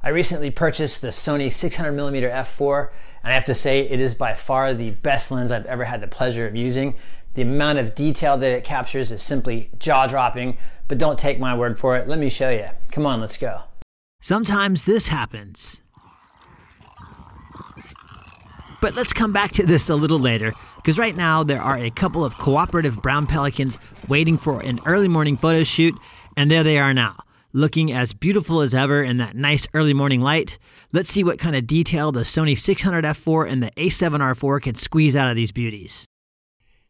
I recently purchased the Sony 600mm f4 and I have to say it is by far the best lens I've ever had the pleasure of using. The amount of detail that it captures is simply jaw-dropping, but don't take my word for it. Let me show you. Come on, let's go. Sometimes this happens. But let's come back to this a little later, because right now there are a couple of cooperative brown pelicans waiting for an early morning photo shoot, and there they are now, looking as beautiful as ever in that nice early morning light. Let's see what kind of detail the Sony 600 f4 and the a7R4 can squeeze out of these beauties.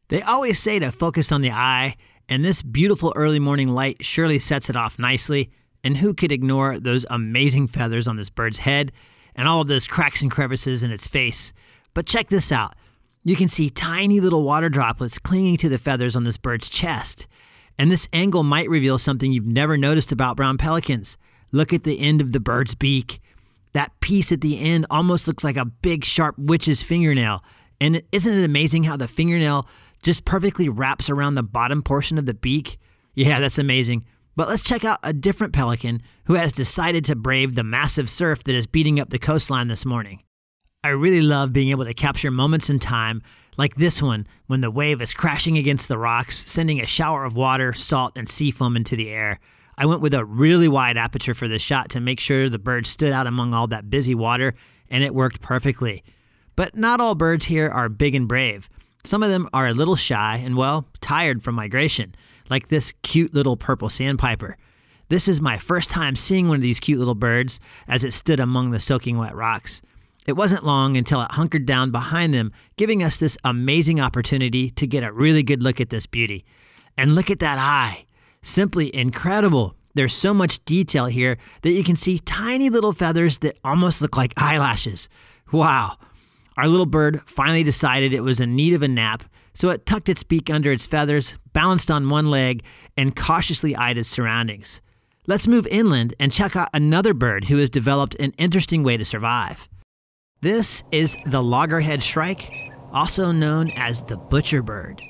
They always say to focus on the eye, and this beautiful early morning light surely sets it off nicely. And who could ignore those amazing feathers on this bird's head and all of those cracks and crevices in its face? But check this out. You can see tiny little water droplets clinging to the feathers on this bird's chest. And this angle might reveal something you've never noticed about brown pelicans. Look at the end of the bird's beak. That piece at the end almost looks like a big, sharp witch's fingernail. And isn't it amazing how the fingernail just perfectly wraps around the bottom portion of the beak? Yeah, that's amazing. But let's check out a different pelican who has decided to brave the massive surf that is beating up the coastline this morning. I really love being able to capture moments in time like this one when the wave is crashing against the rocks, sending a shower of water, salt, and sea foam into the air. I went with a really wide aperture for this shot to make sure the bird stood out among all that busy water, and it worked perfectly. But not all birds here are big and brave. Some of them are a little shy and, well, tired from migration, like this cute little purple sandpiper. This is my first time seeing one of these cute little birds as it stood among the soaking wet rocks. It wasn't long until it hunkered down behind them, giving us this amazing opportunity to get a really good look at this beauty. And look at that eye. Simply incredible. There's so much detail here that you can see tiny little feathers that almost look like eyelashes. Wow. Our little bird finally decided it was in need of a nap, so it tucked its beak under its feathers, balanced on one leg, and cautiously eyed its surroundings. Let's move inland and check out another bird who has developed an interesting way to survive. This is the loggerhead shrike, also known as the butcher bird.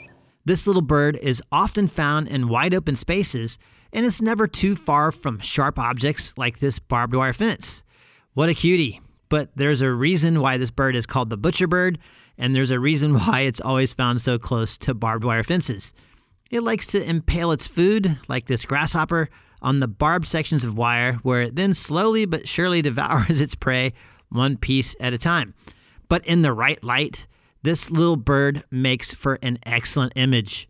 This little bird is often found in wide open spaces and it's never too far from sharp objects like this barbed wire fence. What a cutie! But there's a reason why this bird is called the butcher bird, and there's a reason why it's always found so close to barbed wire fences. It likes to impale its food, like this grasshopper, on the barbed sections of wire, where it then slowly but surely devours its prey one piece at a time. But in the right light, this little bird makes for an excellent image.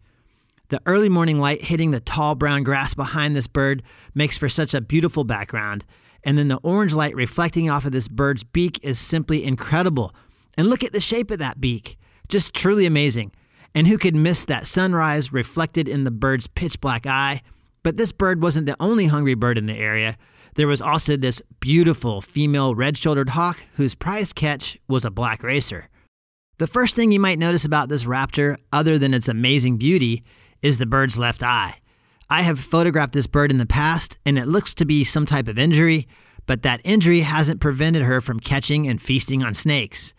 The early morning light hitting the tall brown grass behind this bird makes for such a beautiful background. And then the orange light reflecting off of this bird's beak is simply incredible. And look at the shape of that beak. Just truly amazing. And who could miss that sunrise reflected in the bird's pitch black eye? But this bird wasn't the only hungry bird in the area. There was also this beautiful female red shouldered hawk whose prize catch was a black racer. The first thing you might notice about this raptor, other than its amazing beauty, is the bird's left eye. I have photographed this bird in the past, and it looks to be some type of injury, but that injury hasn't prevented her from catching and feasting on snakes.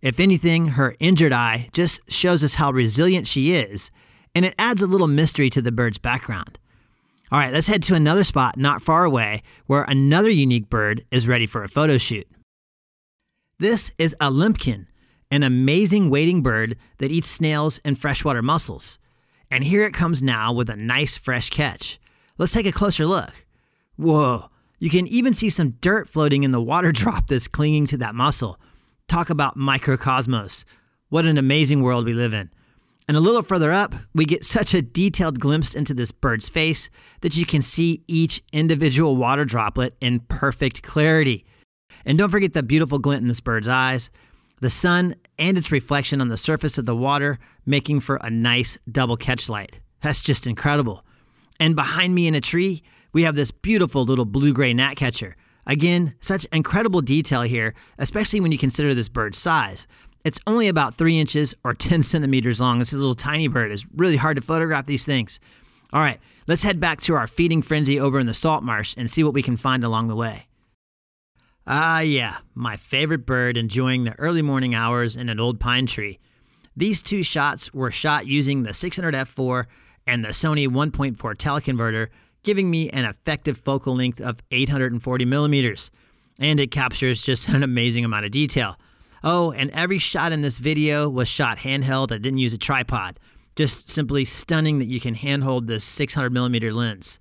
If anything, her injured eye just shows us how resilient she is, and it adds a little mystery to the bird's background. All right, let's head to another spot not far away where another unique bird is ready for a photo shoot. This is a limpkin, an amazing wading bird that eats snails and freshwater mussels. And here it comes now with a nice fresh catch. Let's take a closer look. Whoa, you can even see some dirt floating in the water drop that's clinging to that mussel. Talk about microcosmos. What an amazing world we live in. And a little further up, we get such a detailed glimpse into this bird's face that you can see each individual water droplet in perfect clarity. And don't forget the beautiful glint in this bird's eyes, the sun and its reflection on the surface of the water, making for a nice double catch light. That's just incredible. And behind me in a tree, we have this beautiful little blue gray gnatcatcher. Again, such incredible detail here, especially when you consider this bird's size. It's only about three inches or 10 centimeters long. This is a little tiny bird. It's really hard to photograph these things. All right, let's head back to our feeding frenzy over in the salt marsh and see what we can find along the way. Ah, yeah, my favorite bird enjoying the early morning hours in an old pine tree. These two shots were shot using the 600 f4 and the Sony 1.4 teleconverter, giving me an effective focal length of 840 millimeters. and it captures just an amazing amount of detail. Oh, and every shot in this video was shot handheld. I didn't use a tripod. Just simply stunning that you can handhold this 600 millimeter lens.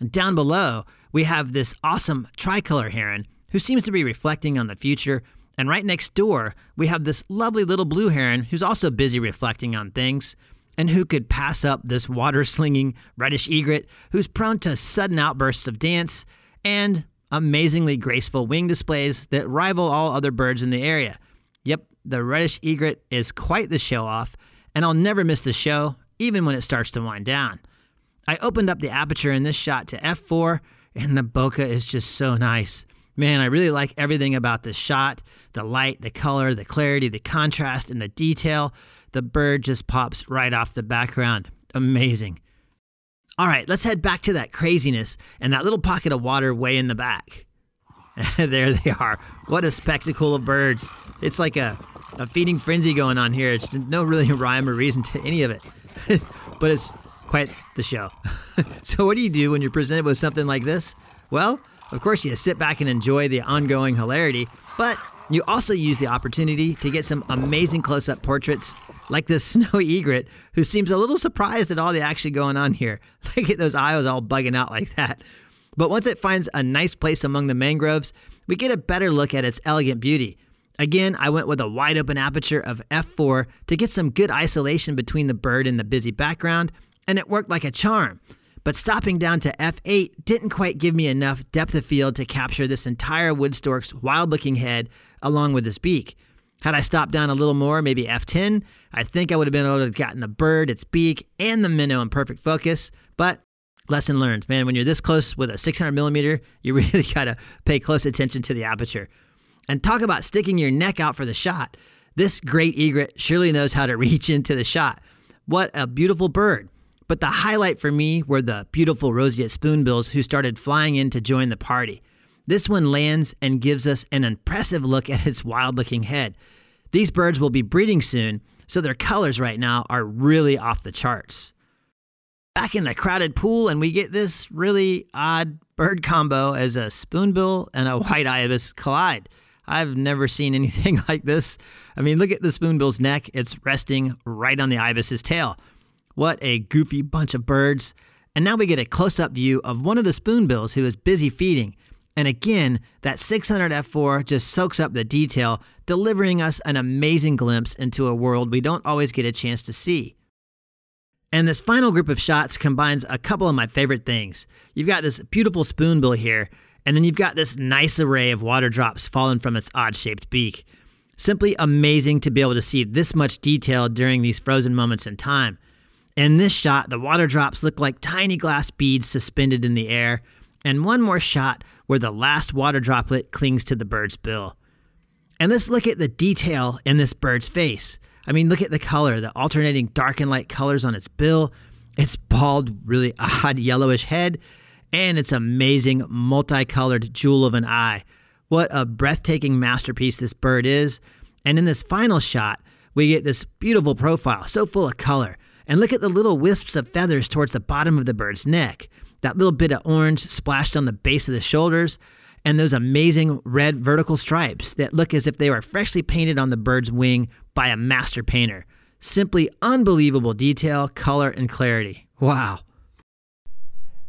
And down below, we have this awesome tricolor heron who seems to be reflecting on the future. And right next door, we have this lovely little blue heron who's also busy reflecting on things and who could pass up this water slinging reddish egret who's prone to sudden outbursts of dance and amazingly graceful wing displays that rival all other birds in the area. The reddish egret is quite the show off, and I'll never miss the show, even when it starts to wind down. I opened up the aperture in this shot to f4, and the bokeh is just so nice. Man, I really like everything about this shot the light, the color, the clarity, the contrast, and the detail. The bird just pops right off the background. Amazing. All right, let's head back to that craziness and that little pocket of water way in the back. there they are. What a spectacle of birds. It's like a, a feeding frenzy going on here. It's no really rhyme or reason to any of it. but it's quite the show. so, what do you do when you're presented with something like this? Well, of course, you sit back and enjoy the ongoing hilarity, but you also use the opportunity to get some amazing close up portraits, like this snowy egret, who seems a little surprised at all the action going on here. Look at those eyes all bugging out like that. But once it finds a nice place among the mangroves, we get a better look at its elegant beauty. Again, I went with a wide open aperture of f4 to get some good isolation between the bird and the busy background, and it worked like a charm. But stopping down to f8 didn't quite give me enough depth of field to capture this entire wood stork's wild looking head along with his beak. Had I stopped down a little more, maybe f10, I think I would have been able to have gotten the bird, its beak, and the minnow in perfect focus. But lesson learned, man, when you're this close with a 600 millimeter, you really gotta pay close attention to the aperture. And talk about sticking your neck out for the shot. This great egret surely knows how to reach into the shot. What a beautiful bird. But the highlight for me were the beautiful roseate spoonbills who started flying in to join the party. This one lands and gives us an impressive look at its wild looking head. These birds will be breeding soon, so their colors right now are really off the charts. Back in the crowded pool, and we get this really odd bird combo as a spoonbill and a white ibis collide. I've never seen anything like this. I mean, look at the spoonbill's neck, it's resting right on the ibis's tail. What a goofy bunch of birds. And now we get a close up view of one of the spoonbills who is busy feeding. And again, that 600 f4 just soaks up the detail, delivering us an amazing glimpse into a world we don't always get a chance to see. And this final group of shots combines a couple of my favorite things. You've got this beautiful spoonbill here, and then you've got this nice array of water drops falling from its odd shaped beak. Simply amazing to be able to see this much detail during these frozen moments in time. In this shot, the water drops look like tiny glass beads suspended in the air, and one more shot where the last water droplet clings to the bird's bill. And let's look at the detail in this bird's face. I mean, look at the color, the alternating dark and light colors on its bill, its bald, really odd yellowish head, and its amazing multicolored jewel of an eye. What a breathtaking masterpiece this bird is. And in this final shot, we get this beautiful profile, so full of color. And look at the little wisps of feathers towards the bottom of the bird's neck. That little bit of orange splashed on the base of the shoulders, and those amazing red vertical stripes that look as if they were freshly painted on the bird's wing by a master painter. Simply unbelievable detail, color, and clarity. Wow.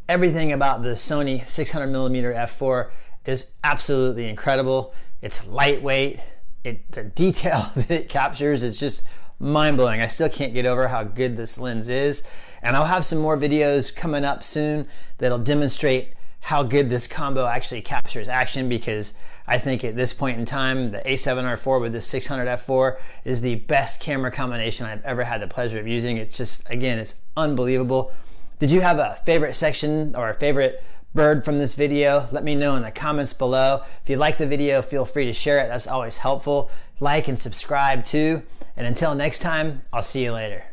Everything about the Sony 600mm f4 is absolutely incredible. It's lightweight. It, the detail that it captures is just mind blowing. I still can't get over how good this lens is. And I'll have some more videos coming up soon that'll demonstrate how good this combo actually captures action because I think at this point in time, the A7R4 with the 600 f4 is the best camera combination I've ever had the pleasure of using. It's just, again, it's unbelievable. Did you have a favorite section or a favorite bird from this video? Let me know in the comments below. If you like the video, feel free to share it. That's always helpful. Like and subscribe too. And until next time, I'll see you later.